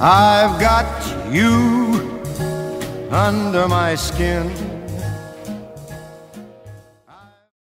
I've got you under my skin.